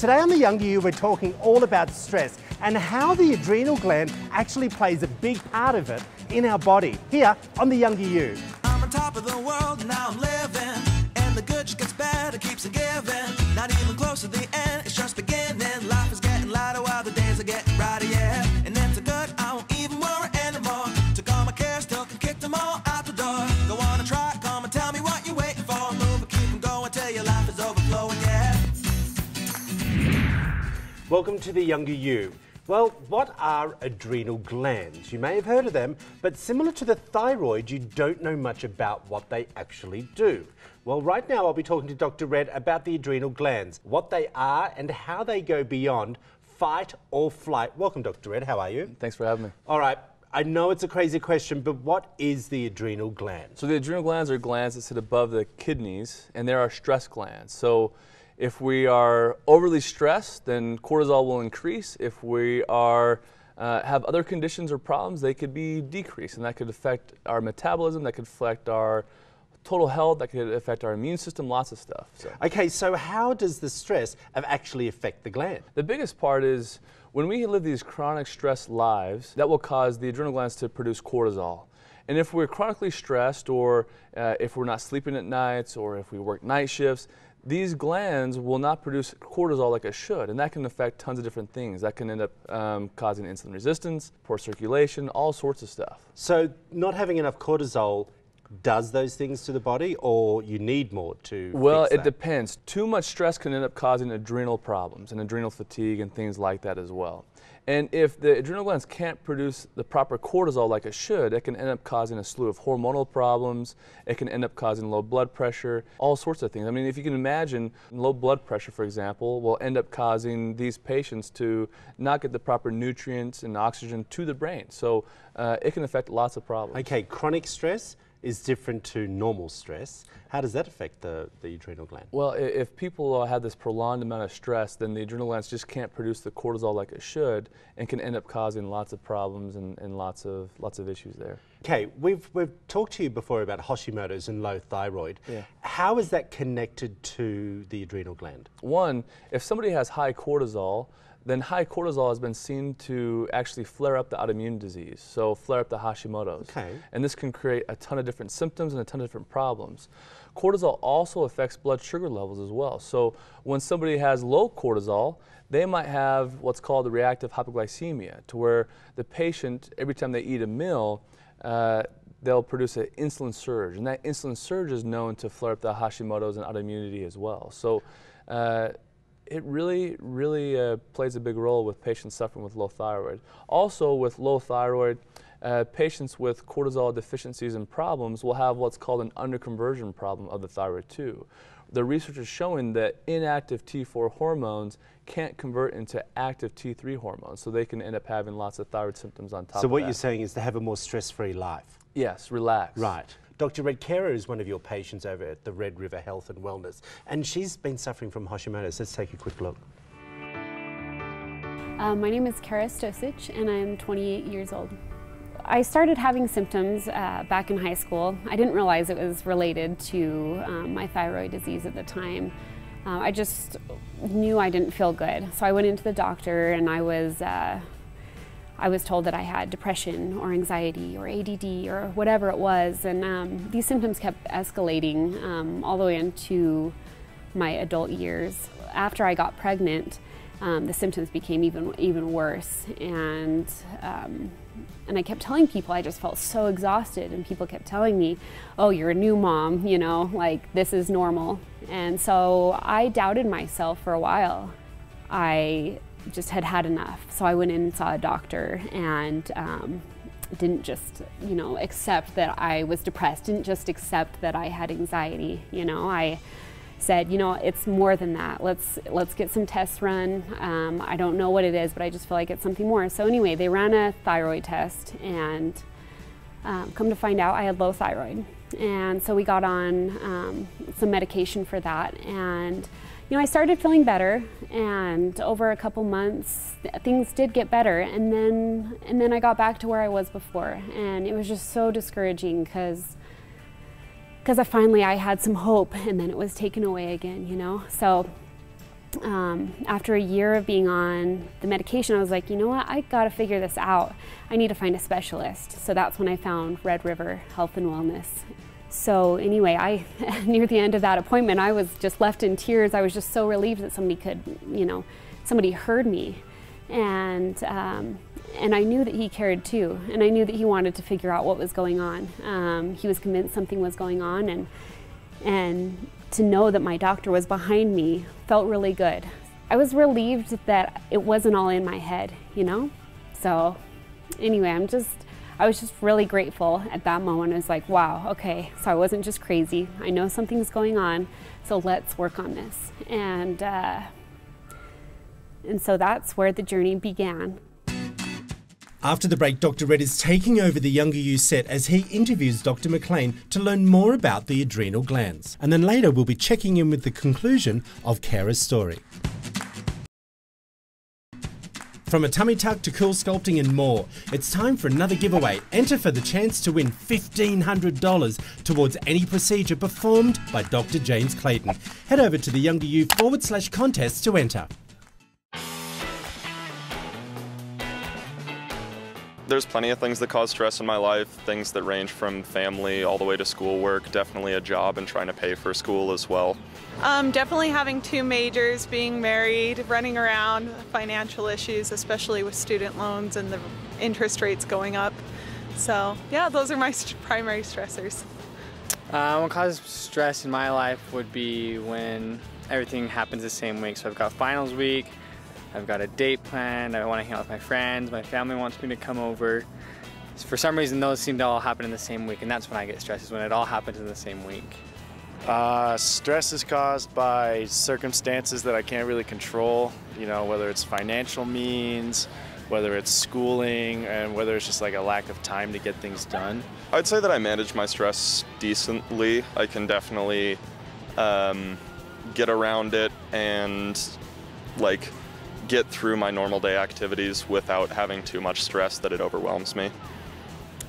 Today on The Younger You, we're talking all about stress and how the adrenal gland actually plays a big part of it in our body. Here on The Younger You. I'm on top of the world, now I'm living. And the good just gets better, keeps giving. Not even close to the end, Welcome to The Younger You. Well, what are adrenal glands? You may have heard of them, but similar to the thyroid, you don't know much about what they actually do. Well, right now I'll be talking to Dr. Redd about the adrenal glands, what they are, and how they go beyond fight or flight. Welcome, Dr. Redd. How are you? Thanks for having me. All right. I know it's a crazy question, but what is the adrenal gland? So the adrenal glands are glands that sit above the kidneys, and there are stress glands. So if we are overly stressed, then cortisol will increase. If we are uh, have other conditions or problems, they could be decreased, and that could affect our metabolism. That could affect our total health. That could affect our immune system. Lots of stuff. So. Okay, so how does the stress actually affect the gland? The biggest part is when we live these chronic stress lives, that will cause the adrenal glands to produce cortisol. And if we're chronically stressed, or uh, if we're not sleeping at nights, or if we work night shifts, these glands will not produce cortisol like it should, and that can affect tons of different things. That can end up um, causing insulin resistance, poor circulation, all sorts of stuff. So, not having enough cortisol does those things to the body, or you need more to? Well, fix it depends. Too much stress can end up causing adrenal problems and adrenal fatigue and things like that as well. And if the adrenal glands can't produce the proper cortisol like it should, it can end up causing a slew of hormonal problems. It can end up causing low blood pressure, all sorts of things. I mean, if you can imagine, low blood pressure, for example, will end up causing these patients to not get the proper nutrients and oxygen to the brain. So uh, it can affect lots of problems. Okay, chronic stress is different to normal stress. How does that affect the, the adrenal gland? Well, if people have this prolonged amount of stress, then the adrenal glands just can't produce the cortisol like it should, and can end up causing lots of problems and, and lots of lots of issues there. Okay, we've, we've talked to you before about Hashimoto's and low thyroid. Yeah. How is that connected to the adrenal gland? One, if somebody has high cortisol, then high cortisol has been seen to actually flare up the autoimmune disease, so flare up the Hashimoto's. Okay. And this can create a ton of different symptoms and a ton of different problems. Cortisol also affects blood sugar levels as well. So when somebody has low cortisol, they might have what's called a reactive hypoglycemia, to where the patient, every time they eat a meal, uh, they'll produce an insulin surge, and that insulin surge is known to flare up the Hashimoto's and autoimmunity as well. So uh, it really, really uh, plays a big role with patients suffering with low thyroid. Also, with low thyroid, uh, patients with cortisol deficiencies and problems will have what's called an underconversion problem of the thyroid too. The research is showing that inactive T4 hormones can't convert into active T3 hormones, so they can end up having lots of thyroid symptoms on top So of what you're saying is to have a more stress-free life. Yes, relax. Right. Dr. Redd Kara is one of your patients over at the Red River Health and Wellness, and she's been suffering from Hashimoto's. Let's take a quick look. Uh, my name is Kara Stosic, and I'm 28 years old. I started having symptoms uh, back in high school. I didn't realize it was related to um, my thyroid disease at the time. Uh, I just knew I didn't feel good, so I went into the doctor, and I was uh, I was told that I had depression or anxiety or ADD or whatever it was, and um, these symptoms kept escalating um, all the way into my adult years. After I got pregnant, um, the symptoms became even even worse, and um, and I kept telling people I just felt so exhausted, and people kept telling me, "Oh, you're a new mom, you know, like this is normal." And so I doubted myself for a while. I just had had enough, so I went in and saw a doctor, and um, didn't just you know accept that I was depressed. Didn't just accept that I had anxiety. You know, I said, you know, it's more than that. Let's let's get some tests run. Um, I don't know what it is, but I just feel like it's something more. So anyway, they ran a thyroid test, and um, come to find out, I had low thyroid, and so we got on um, some medication for that, and you know, I started feeling better, and over a couple months, things did get better, and then and then I got back to where I was before, and it was just so discouraging because because I finally I had some hope and then it was taken away again, you know. So um, after a year of being on the medication, I was like, you know what, I gotta figure this out. I need to find a specialist. So that's when I found Red River Health and Wellness. So anyway, I near the end of that appointment, I was just left in tears. I was just so relieved that somebody could, you know, somebody heard me, and um, and I knew that he cared too, and I knew that he wanted to figure out what was going on. Um, he was convinced something was going on, and and to know that my doctor was behind me felt really good. I was relieved that it wasn't all in my head, you know? So, anyway, I'm just, I was just really grateful at that moment. I was like, wow, okay, so I wasn't just crazy. I know something's going on, so let's work on this. And, uh, and so that's where the journey began. After the break, Dr. Redd is taking over the Younger You set as he interviews Dr. McLean to learn more about the adrenal glands. And then later, we'll be checking in with the conclusion of Kara's story. From a tummy tuck to CoolSculpting and more, it's time for another giveaway. Enter for the chance to win $1,500 towards any procedure performed by Dr. James Clayton. Head over to the Younger You forward slash contest to enter. There's plenty of things that cause stress in my life, things that range from family all the way to schoolwork, definitely a job and trying to pay for school as well. Um, definitely having two majors, being married, running around, financial issues, especially with student loans and the interest rates going up. So, yeah, those are my st- primary stressors. Uh, what causes stress in my life would be when everything happens the same week. So I've got finals week, I've got a date planned, I want to hang out with my friends, my family wants me to come over. For some reason, those seem to all happen in the same week, and that's when I get stressed, is when it all happens in the same week. Uh, stress is caused by circumstances that I can't really control, you know, whether it's financial means, whether it's schooling, and whether it's just like a lack of time to get things done. I'd say that I manage my stress decently. I can definitely um, get around it and like get through my normal day activities without having too much stress that it overwhelms me.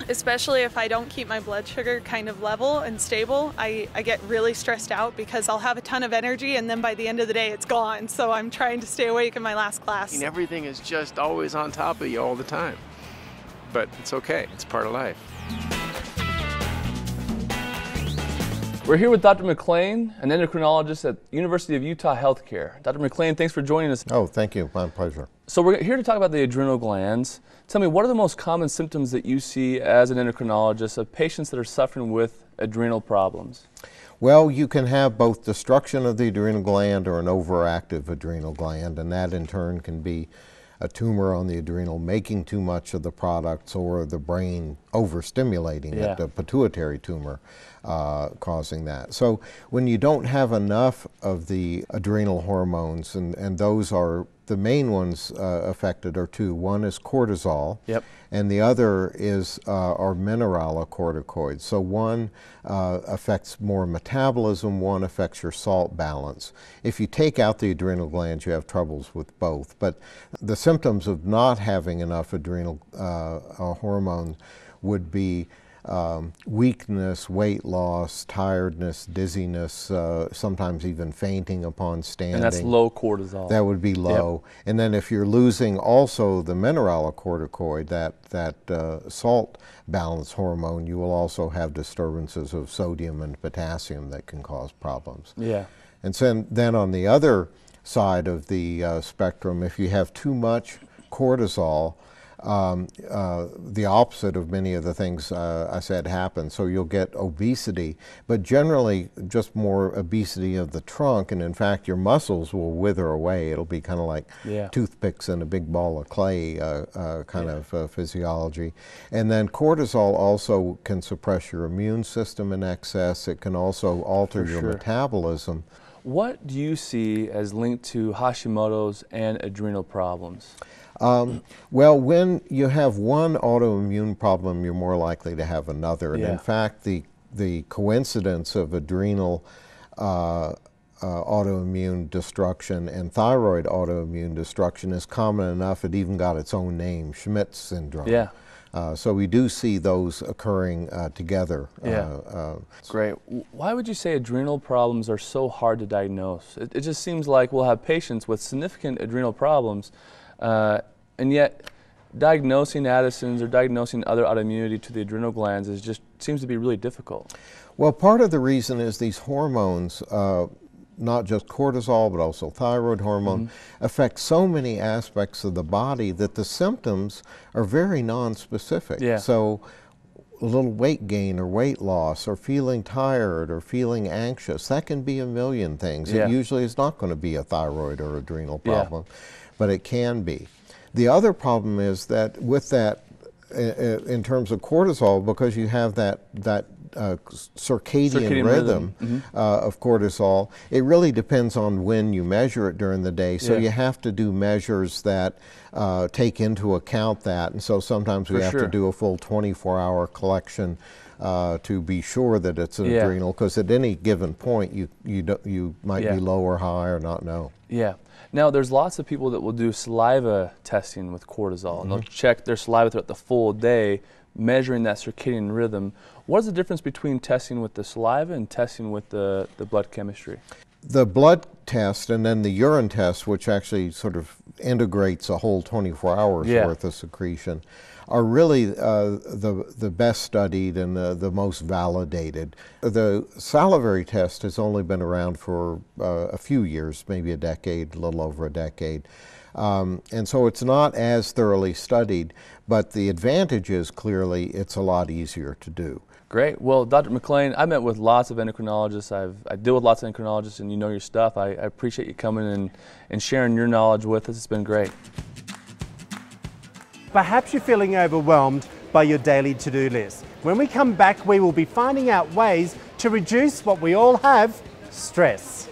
Especially if I don't keep my blood sugar kind of level and stable, I, I get really stressed out because I'll have a ton of energy and then by the end of the day it's gone. So I'm trying to stay awake in my last class. And everything is just always on top of you all the time. But it's okay, it's part of life. We're here with Dr. McLean, an endocrinologist at University of Utah Healthcare. Dr. McLean, thanks for joining us. Oh, thank you. My pleasure. So we're here to talk about the adrenal glands. Tell me, what are the most common symptoms that you see as an endocrinologist of patients that are suffering with adrenal problems? Well, you can have both destruction of the adrenal gland or an overactive adrenal gland, and that in turn can be a tumor on the adrenal making too much of the products or the brain overstimulating Yeah. it, the pituitary tumor uh, causing that. So when you don't have enough of the adrenal hormones, and, and those are the main ones uh, affected are two. One is cortisol, Yep. and the other is uh, are mineralocorticoids. So one uh, affects more metabolism, one affects your salt balance. If you take out the adrenal glands, you have troubles with both. But the symptoms of not having enough adrenal uh, uh, hormone would be um, weakness, weight loss, tiredness, dizziness, uh, sometimes even fainting upon standing. And that's low cortisol. That would be low. And then if you're losing also the mineralocorticoid, that, that uh, salt balance hormone, you will also have disturbances of sodium and potassium that can cause problems. yeah. And then, then on the other side of the uh, spectrum, if you have too much cortisol, um, uh, the opposite of many of the things uh, I said happen. So you'll get obesity, but generally just more obesity of the trunk, and in fact your muscles will wither away. It'll be kind of like Yeah. toothpicks in a big ball of clay uh, uh, kind of uh, physiology. And then cortisol also can suppress your immune system in excess. It can also alter For your sure. metabolism. What do you see as linked to Hashimoto's and adrenal problems? Um, well, when you have one autoimmune problem, you're more likely to have another. And Yeah. in fact, the the coincidence of adrenal uh, uh, autoimmune destruction and thyroid autoimmune destruction is common enough. It even got its own name, Schmidt syndrome. Yeah. Uh, so we do see those occurring uh, together. Yeah. Uh, uh, Great. Why would you say adrenal problems are so hard to diagnose? It, it just seems like we'll have patients with significant adrenal problems, uh, and yet diagnosing Addison's or diagnosing other autoimmunity to the adrenal glands is just seems to be really difficult. Well, part of the reason is these hormones, uh, not just cortisol, but also thyroid hormone, Mm-hmm. affect so many aspects of the body that the symptoms are very non-specific. Yeah. So a little weight gain or weight loss or feeling tired or feeling anxious, that can be a million things. Yeah. It usually is not going to be a thyroid or adrenal problem. Yeah. But it can be. The other problem is that with that, in terms of cortisol, because you have that, that uh, circadian, Circadian rhythm, rhythm, uh, of cortisol, it really depends on when you measure it during the day. So Yeah. you have to do measures that uh, take into account that. And so sometimes we For have sure. to do a full 24 hour collection. Uh, to be sure that it's an Yeah. adrenal, because at any given point you you you might Yeah. be low or high or not know. Yeah. Now, there's lots of people that will do saliva testing with cortisol, and they'll mm-hmm. check their saliva throughout the full day, measuring that circadian rhythm. What is the difference between testing with the saliva and testing with the, the blood chemistry? The blood test and then the urine test, which actually sort of integrates a whole 24 hours Yeah. worth of secretion, are really uh, the, the best studied and the, the most validated. The salivary test has only been around for uh, a few years, maybe a decade, a little over a decade. Um, and so it's not as thoroughly studied, but the advantage is clearly it's a lot easier to do. Great. Well, Dr. McLean, I met with lots of endocrinologists. I've, I deal with lots of endocrinologists, and you know your stuff. I, I appreciate you coming and, and sharing your knowledge with us. It's been great. Perhaps you're feeling overwhelmed by your daily to do list. When we come back, we will be finding out ways to reduce what we all have stress.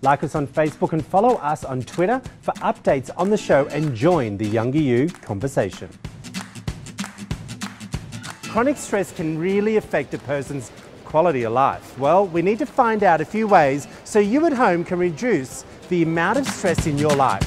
Like us on Facebook and follow us on Twitter for updates on the show and join the Younger You conversation. Chronic stress can really affect a person's quality of life. Well, we need to find out a few ways so you at home can reduce the amount of stress in your life.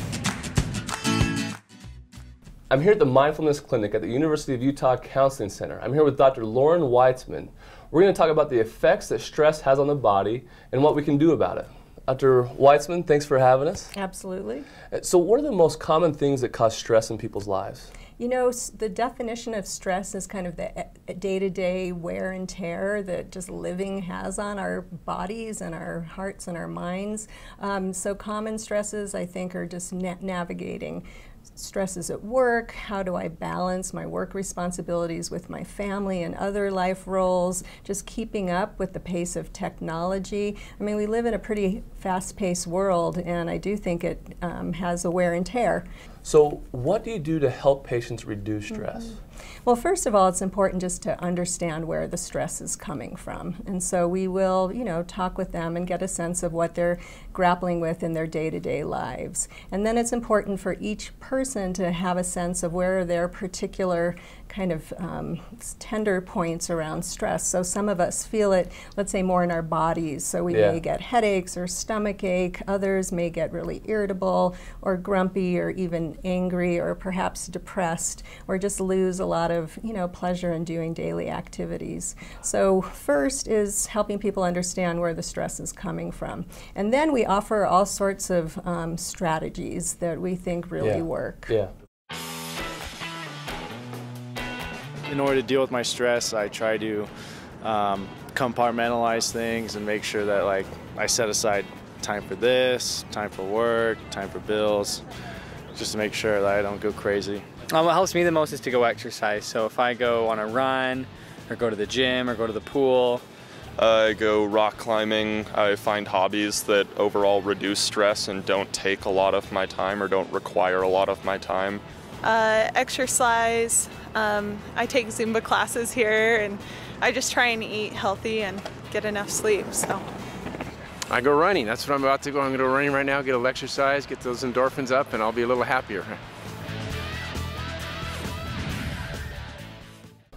I'm here at the Mindfulness Clinic at the University of Utah Counseling Center. I'm here with Dr. Lauren Weitzman. We're going to talk about the effects that stress has on the body and what we can do about it. Dr. Weitzman, thanks for having us. Absolutely. Uh, So, what are the most common things that cause stress in people's lives? You know, the definition of stress is kind of the day to day wear and tear that just living has on our bodies and our hearts and our minds. Um, so, common stresses, I think, are just na- navigating stresses at work. How do I balance my work responsibilities with my family and other life roles? Just keeping up with the pace of technology. I mean, we live in a pretty fast paced world, and I do think it um, has a wear and tear. So, what do you do to help patients reduce stress? Mm-hmm. Well, first of all, it's important just to understand where the stress is coming from. And so we will, you know, talk with them and get a sense of what they're grappling with in their day to day lives. And then it's important for each person to have a sense of where their particular kind of um, tender points around stress. So some of us feel it, let's say, more in our bodies. So we Yeah. may get headaches or stomach ache. Others may get really irritable or grumpy or even angry or perhaps depressed or just lose a lot of you know pleasure in doing daily activities. So first is helping people understand where the stress is coming from, and then we offer all sorts of um, strategies that we think really Yeah. work. Yeah. In order to deal with my stress, I try to um, compartmentalize things and make sure that like I set aside time for this, time for work, time for bills, just to make sure that I don't go crazy. Um, what helps me the most is to go exercise. So if I go on a run, or go to the gym, or go to the pool, I go rock climbing. I find hobbies that overall reduce stress and don't take a lot of my time or don't require a lot of my time. Uh, exercise. Um, I take Zumba classes here, and I just try and eat healthy and get enough sleep. So. I go running. That's what I'm about to go. I'm going to go running right now, get a little exercise, get those endorphins up, and I'll be a little happier.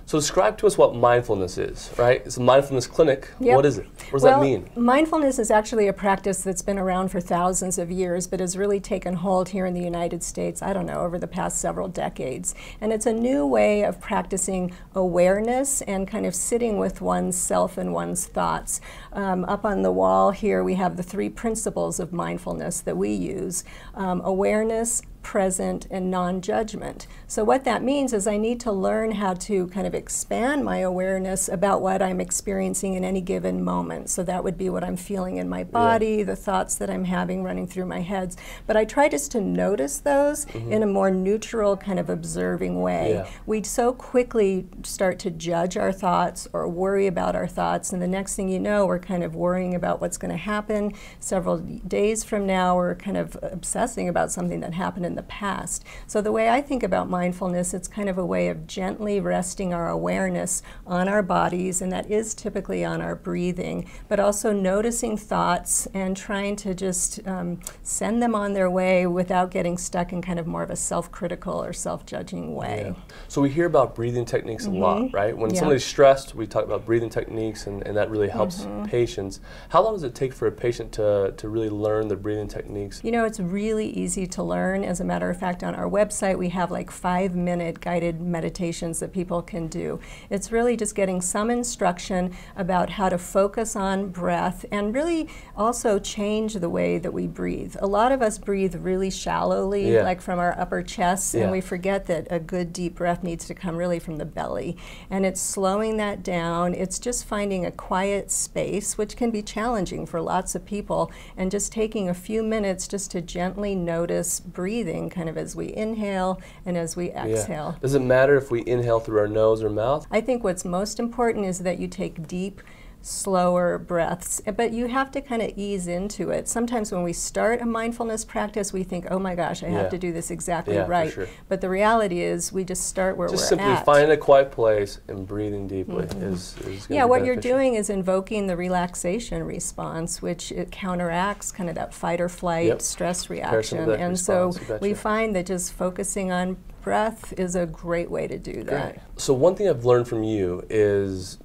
So describe to us what mindfulness is, right? It's a mindfulness clinic. Yep. What is it? What does well, that mean? Mindfulness is actually a practice that's been around for thousands of years, but has really taken hold here in the United States, I don't know, over the past several decades. And it's a new way of practicing awareness and kind of sitting with one's self and one's thoughts. Um, up on the wall here, we have the three principles of mindfulness that we use um, awareness, present, and non judgment. So, what that means is I need to learn how to kind of expand my awareness about what I'm experiencing in any given moment. So, that would be what I'm feeling in my body, yeah. the thoughts that I'm having running through my heads. But I try just to notice those mm-hmm. in a more neutral, kind of observing way. Yeah. We so quickly start to judge our thoughts or worry about our thoughts, and the next thing you know, we're kind of worrying about what's going to happen. Several days from now, we're kind of obsessing about something that happened in the past. So the way I think about mindfulness, it's kind of a way of gently resting our awareness on our bodies, and that is typically on our breathing, but also noticing thoughts and trying to just um, send them on their way without getting stuck in kind of more of a self-critical or self-judging way. Yeah. So we hear about breathing techniques mm-hmm. a lot, mm-hmm. right? When yeah. somebody's stressed, we talk about breathing techniques, and, and that really helps mm-hmm. patients. How long does it take for a patient to, to really learn the breathing techniques? You know, it's really easy to learn as a a matter of fact, on our website, we have like five minute guided meditations that people can do. It's really just getting some instruction about how to focus on breath and really also change the way that we breathe. A lot of us breathe really shallowly, yeah. like from our upper chest, yeah. and we forget that a good deep breath needs to come really from the belly. And it's slowing that down. It's just finding a quiet space, which can be challenging for lots of people, and just taking a few minutes just to gently notice breathing breathing kind of as we inhale and as we exhale. Yeah. Does it matter if we inhale through our nose or mouth? I think what's most important is that you take deep slower breaths, but you have to kind of ease into it. Sometimes when we start a mindfulness practice, we think, oh my gosh, I yeah. have to do this exactly yeah, right. Sure. But the reality is we just start where just we're simply at. find a quiet place and breathing deeply mm-hmm. is, is Yeah, what you're doing is invoking the relaxation response, which it counteracts kind of that fight or flight yep. stress reaction. And so we find that just focusing on breath is a great way to do that. Great. So one thing I've learned from you is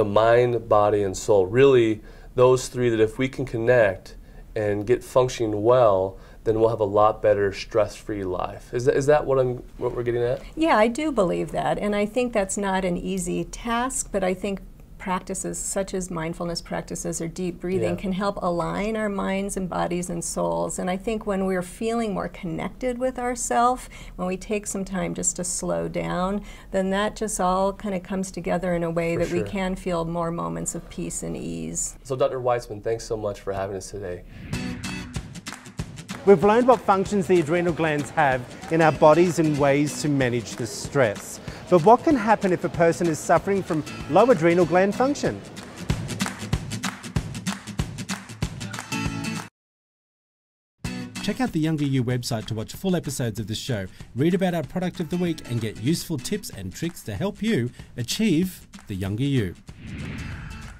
the mind, body, and soul. Really, those three that if we can connect and get functioning well, then we'll have a lot better stress-free life. Is that, is that what I'm what we're getting at? Yeah, I do believe that, and I think that's not an easy task, but I think practices such as mindfulness practices or deep breathing yeah. can help align our minds and bodies and souls. And I think when we're feeling more connected with ourselves, when we take some time just to slow down, then that just all kind of comes together in a way for that sure. we can feel more moments of peace and ease. So Dr. Weitzman, thanks so much for having us today. We've learned what functions the adrenal glands have in our bodies and ways to manage the stress. But what can happen if a person is suffering from low adrenal gland function? Check out the Younger You website to watch full episodes of the show, read about our product of the week, and get useful tips and tricks to help you achieve the Younger You.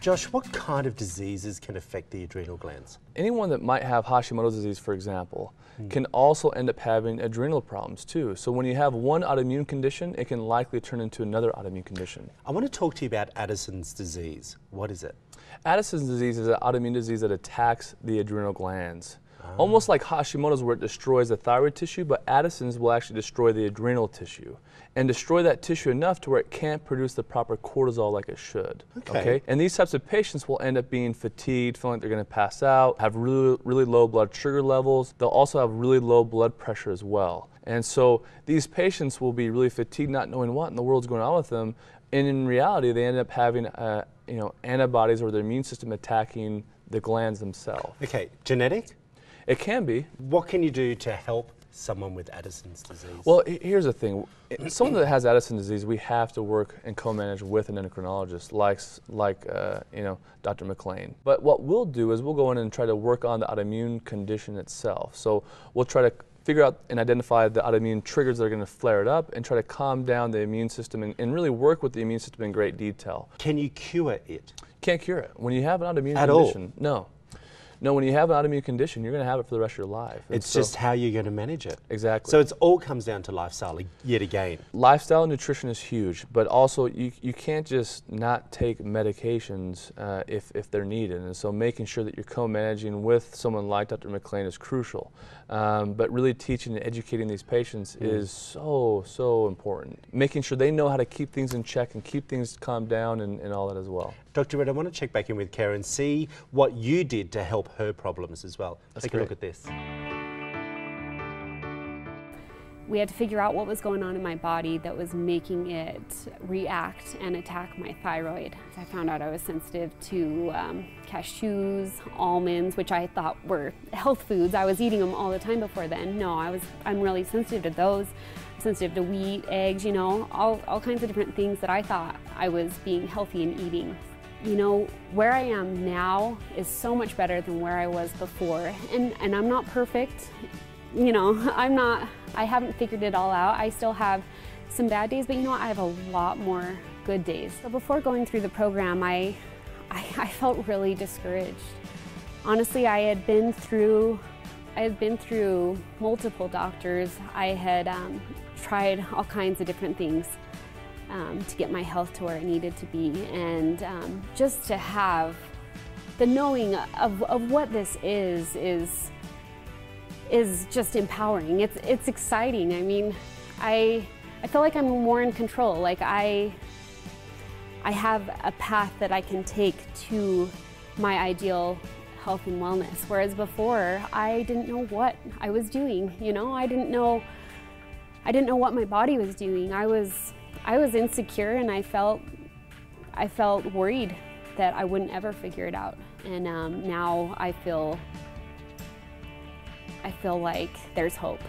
Josh, what kind of diseases can affect the adrenal glands? Anyone that might have Hashimoto's disease, for example, mm. can also end up having adrenal problems too. So when you have one autoimmune condition, it can likely turn into another autoimmune condition. I want to talk to you about Addison's disease. What is it? Addison's disease is an autoimmune disease that attacks the adrenal glands. Almost like Hashimoto's where it destroys the thyroid tissue, but Addison's will actually destroy the adrenal tissue and destroy that tissue enough to where it can't produce the proper cortisol like it should. Okay. okay? And these types of patients will end up being fatigued, feeling like they're going to pass out, have really, really low blood sugar levels. They'll also have really low blood pressure as well. And so these patients will be really fatigued, not knowing what in the world's going on with them. And in reality, they end up having uh, you know, antibodies or their immune system attacking the glands themselves. Okay, genetic? It can be. What can you do to help someone with Addison's disease? Well, here's the thing. Someone that has Addison's disease, we have to work and co-manage with an endocrinologist, like like uh, you know Dr. McLean. But what we'll do is we'll go in and try to work on the autoimmune condition itself. So we'll try to figure out and identify the autoimmune triggers that are going to flare it up and try to calm down the immune system and, and, really work with the immune system in great detail. Can you cure it? Can't cure it. When you have an autoimmune At condition, all? no. No, when you have an autoimmune condition, you're going to have it for the rest of your life. And It's so- just how you're going to manage it. Exactly. So it's all comes down to lifestyle yet again. lifestyle and nutrition is huge, but also you, you can't just not take medications uh, if, if they're needed. And so making sure that you're co-managing with someone like Dr. McLean is crucial. Um, but really teaching and educating these patients Mm. is so, so important. Making sure they know how to keep things in check and keep things calm down and, and all that as well. Dr. Redd, I want to check back in with Karen, and see what you did to help her problems as well. That's Take a look at this. we had to figure out what was going on in my body that was making it react and attack my thyroid. I found out I was sensitive to um, cashews, almonds, which I thought were health foods. I was eating them all the time before then. No, I was. I'm really sensitive to those. Sensitive to wheat, eggs, you know, all, all kinds of different things that I thought I was being healthy and eating. You know, where I am now is so much better than where I was before. And, and I'm not perfect you know, I'm not, I haven't figured it all out. I still have some bad days, but you know what? I have a lot more good days. So before going through the program, I, I, I felt really discouraged. Honestly, I had been through, I had been through multiple doctors. I had um, tried all kinds of different things um, to get my health to where it needed to be, and um, just to have the knowing of, of what this is is is just empowering. It's it's exciting. I mean, I I feel like I'm more in control. Like I I have a path that I can take to my ideal health and wellness. Whereas before, I didn't know what I was doing. You know, I didn't know I didn't know what my body was doing. I was I was insecure and I felt I felt worried that I wouldn't ever figure it out. And um, now I feel I feel like there's hope.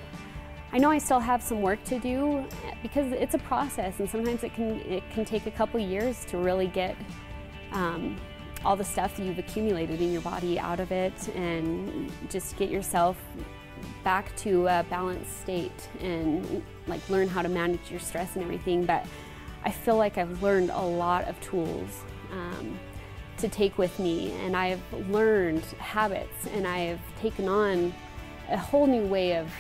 I know I still have some work to do because it's a process and sometimes it can, it can take a couple years to really get um, all the stuff you've accumulated in your body out of it and just get yourself back to a balanced state and like learn how to manage your stress and everything. But I feel like I've learned a lot of tools um, to take with me and I've learned habits and I've taken on a whole new way of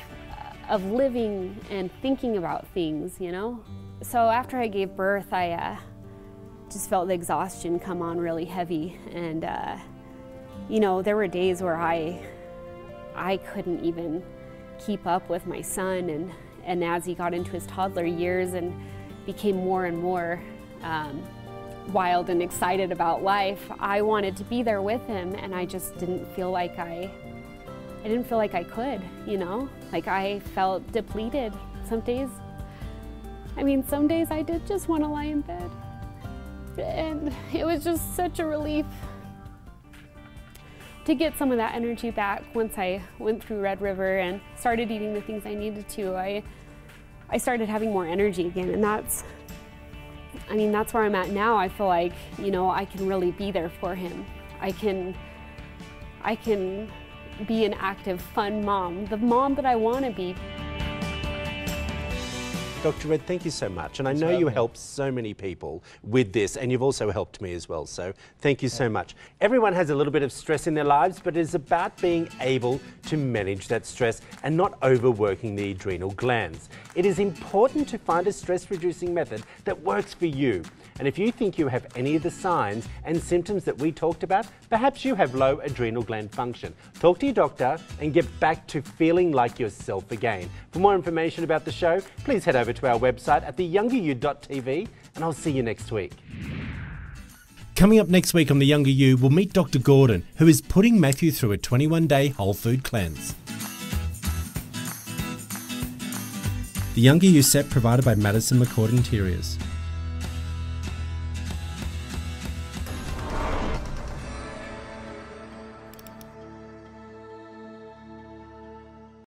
of living and thinking about things, you know? So after I gave birth, I uh, just felt the exhaustion come on really heavy. And, uh, you know, there were days where I, I couldn't even keep up with my son. And, and as he got into his toddler years and became more and more um, wild and excited about life, I wanted to be there with him. And I just didn't feel like I I didn't feel like I could, you know? Like I felt depleted some days. I mean, some days I did just want to lie in bed. And it was just such a relief to get some of that energy back once I went through Red River and started eating the things I needed to. I I started having more energy again and that's I mean, that's where I'm at now. I feel like, you know, I can really be there for him. I can I can be an active, fun mom, the mom that I want to be. Dr. Redd, thank you so much. And I know you me. help so many people with this, and you've also helped me as well. So thank you so much. Everyone has a little bit of stress in their lives, but it's about being able to manage that stress and not overworking the adrenal glands. It is important to find a stress reducing method that works for you. And if you think you have any of the signs and symptoms that we talked about, perhaps you have low adrenal gland function. Talk to your doctor and get back to feeling like yourself again. For more information about the show, please head over to our website at theyoungeryou.tv and I'll see you next week. Coming up next week on The Younger You, we'll meet Dr. Gordon, who is putting Matthew through a 21 day whole food cleanse. The Younger You set provided by Madison McCord Interiors.